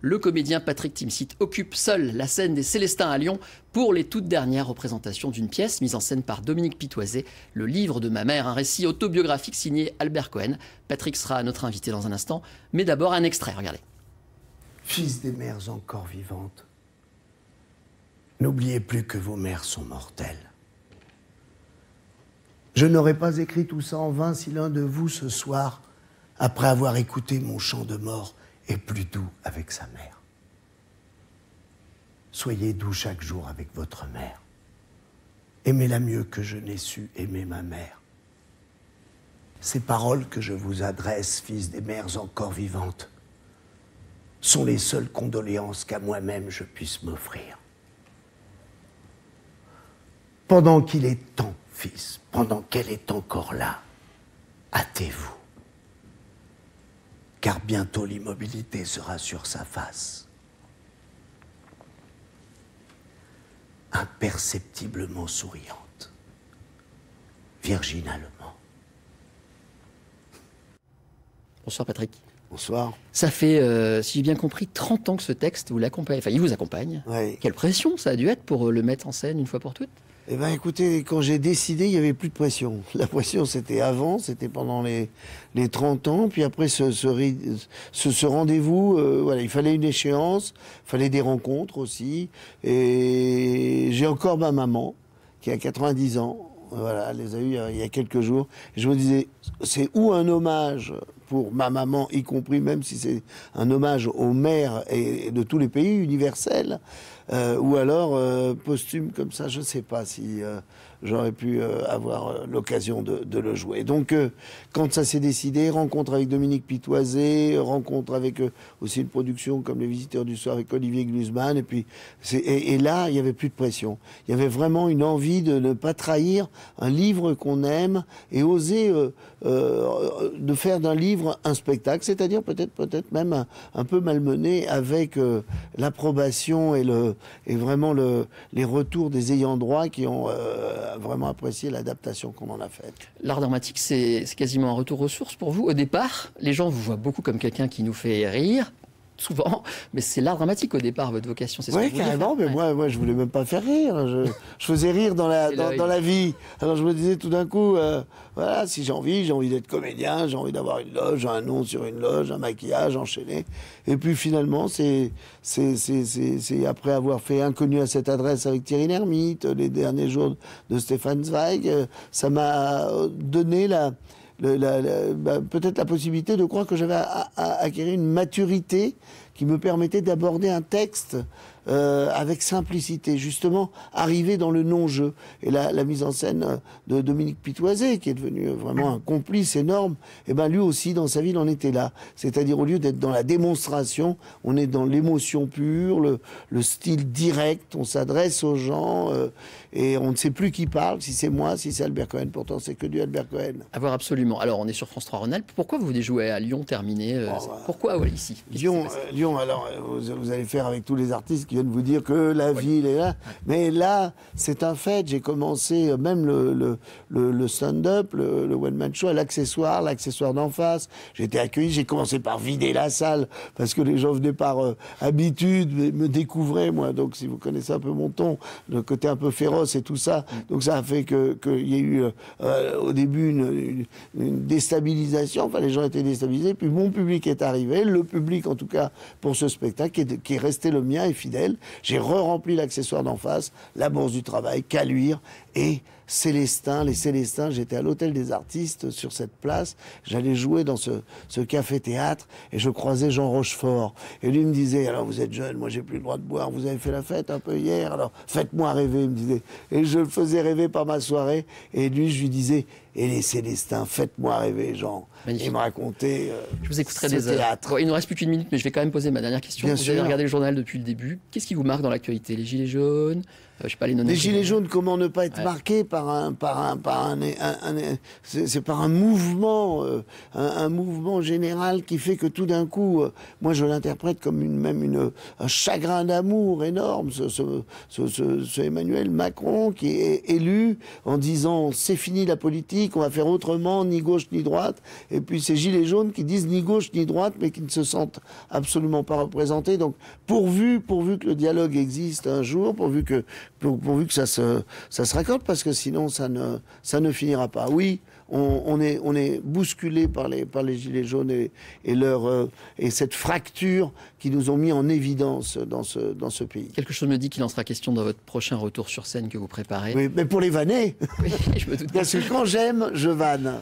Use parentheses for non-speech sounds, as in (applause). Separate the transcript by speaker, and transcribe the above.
Speaker 1: le comédien Patrick Timsit occupe seul la scène des Célestins à Lyon pour les toutes dernières représentations d'une pièce mise en scène par Dominique Pitoisé, Le livre de ma mère, un récit autobiographique signé Albert Cohen. Patrick sera notre invité dans un instant, mais d'abord un extrait, regardez.
Speaker 2: Fils des mères encore vivantes, n'oubliez plus que vos mères sont mortelles. Je n'aurais pas écrit tout ça en vain si l'un de vous ce soir, après avoir écouté mon chant de mort, est plus doux avec sa mère. Soyez doux chaque jour avec votre mère. Aimez-la mieux que je n'ai su aimer ma mère. Ces paroles que je vous adresse, fils des mères encore vivantes, sont les seules condoléances qu'à moi-même je puisse m'offrir. Pendant qu'il est temps fils, pendant qu'elle est encore là, hâtez-vous. Car bientôt l'immobilité sera sur sa face. Imperceptiblement souriante, virginalement.
Speaker 1: Bonsoir Patrick.
Speaker 2: Bonsoir.
Speaker 1: Ça fait, euh, si j'ai bien compris, 30 ans que ce texte vous l'accompagne. Enfin, il vous accompagne.
Speaker 2: Oui.
Speaker 1: Quelle pression ça a dû être pour le mettre en scène une fois pour toutes?
Speaker 2: Eh bien, écoutez, quand j'ai décidé, il n'y avait plus de pression. (laughs) La pression, c'était avant, c'était pendant les, les 30 ans. Puis après, ce, ce, rendez-vous, euh, voilà, il fallait une échéance, il fallait des rencontres aussi. Et j'ai encore ma maman, qui a 90 ans. Voilà, elle les a eu il y a- il y a quelques jours. Je me disais, c'est ou un hommage pour ma maman, y compris même si c'est un hommage aux mères et, de tous les pays universels, euh, ou alors euh, posthume comme ça, je ne sais pas si euh, j'aurais pu avoir l'occasion de, le jouer. Donc, quand ça s'est décidé, rencontre avec Dominique Pitoisé, rencontre avec aussi une production comme Les Visiteurs du Soir avec Olivier Glusman, et puis et, et là, il n'y avait plus de pression. Il y avait vraiment une envie de ne pas trahir un livre qu'on aime et oser de faire d'un livre un spectacle, c'est-à-dire peut-être peut-être même un, peu malmené avec euh, l'approbation et le et vraiment le, les retours des ayants droit qui ont euh, vraiment apprécié l'adaptation qu'on en a faite.
Speaker 1: L'art dramatique, c'est quasiment un retour aux sources pour vous. Au départ, les gens vous voient beaucoup comme quelqu'un qui nous fait rire, souvent, mais c'est l'art dramatique au départ, votre vocation. C'est ce
Speaker 2: Oui, carrément, mais
Speaker 1: Ouais.
Speaker 2: moi, moi, je voulais même pas faire rire. Je, je faisais rire dans la, dans, la vie. Alors je me disais tout d'un coup, euh, voilà, si j'ai envie, j'ai envie d'être comédien, j'ai envie d'avoir une loge, un nom sur une loge, un maquillage enchaîné. Et puis finalement, c'est, après avoir fait Inconnu à cette adresse avec Thierry Lhermitte, les derniers jours de Stéphane Zweig, euh, ça m'a donné le- la- la- bah, peut-être la possibilité de croire que j'avais a- a- acquis une maturité qui me permettait d'aborder un texte euh, avec simplicité, justement arriver dans le non-jeu. Et la, la mise en scène euh, de Dominique Pitoisé, qui est devenu vraiment un complice énorme, et ben lui aussi dans sa il en était là. C'est-à-dire au lieu d'être dans la démonstration, on est dans l'émotion pure, le, le style direct, on s'adresse aux gens euh, et on ne sait plus qui parle, si c'est moi, si c'est Albert Cohen. Pourtant, c'est que du Albert Cohen.
Speaker 1: À voir absolument. Alors, on est sur France 3 Rhône-Alpes. Pourquoi vous venez jouer à Lyon, terminé euh,
Speaker 2: Oh, bah.
Speaker 1: Pourquoi ici
Speaker 2: Lyon, euh, Lyon, alors euh, vous, vous allez faire avec tous les artistes qui viennent vous dire que la ville est là. Mais là, c'est un fait. J'ai commencé euh, même le, le, le, le stand-up, le, one-man show, l'accessoire, l'accessoire d'en face. J'ai été accueilli. J'ai commencé par vider la salle parce que les gens venaient par euh, habitude, me découvraient, moi. Donc, si vous connaissez un peu mon ton, le côté un peu féroce et tout ça. Donc, ça a fait que qu'il y a eu euh, euh, au début une, une- une déstabilisation. Enfin, les gens étaient déstabilisés. Puis mon public est arrivé, le public en tout cas pour ce spectacle, qui est, qui est resté le mien et fidèle. J'ai re-rempli l'accessoire d'en face, la Bourse du Travail, Caluire et Célestin. Les Célestins, j'étais à l'Hôtel des Artistes sur cette place. J'allais jouer dans ce, ce café-théâtre et je croisais Jean Rochefort. Et lui me disait, alors vous êtes jeune, moi j'ai plus le droit de boire, vous avez fait la fête un peu hier, alors faites-moi rêver, il me disait. Et je le faisais rêver par ma soirée. Et lui, je lui disais, et les Célestins, faites-moi rêver, Jean.
Speaker 1: Magnifique.
Speaker 2: Il me racontait euh,
Speaker 1: Je vous écouterai des heures.
Speaker 2: théâtre.
Speaker 1: Bon, il ne nous reste plus qu'une minute, mais je vais quand même poser ma dernière question.
Speaker 2: Bien
Speaker 1: vous
Speaker 2: sûr.
Speaker 1: avez regardé le journal depuis le début. Qu'est-ce qui vous marque dans l'actualité? Les gilets jaunes je sais pas, les non
Speaker 2: Les gilets jaunes, comment ne pas être marqués par un, par un, par un, c'est par un mouvement, un, mouvement général qui fait que tout d'un coup, moi je l'interprète comme une, même une, un chagrin d'amour énorme. Ce, ce, ce, ce, Emmanuel Macron qui est élu en disant c'est fini la politique, on va faire autrement, ni gauche ni droite. Et puis ces gilets jaunes qui disent ni gauche ni droite, mais qui ne se sentent absolument pas représentés. Donc pourvu, pourvu que le dialogue existe un jour, pourvu que, pourvu que ça se, ça se raccorde, parce que sinon ça ne, ça ne finira pas. Oui, on, est, on est bousculé par les, par les gilets jaunes et, et, leur, euh, et cette fracture qui nous ont mis en évidence dans ce, dans ce pays.
Speaker 1: Quelque chose me dit qu'il en sera question dans votre prochain retour sur scène que vous préparez.
Speaker 2: Oui, mais pour les vanner.
Speaker 1: Oui, je me doute.
Speaker 2: Parce que quand j'aime, je vanne.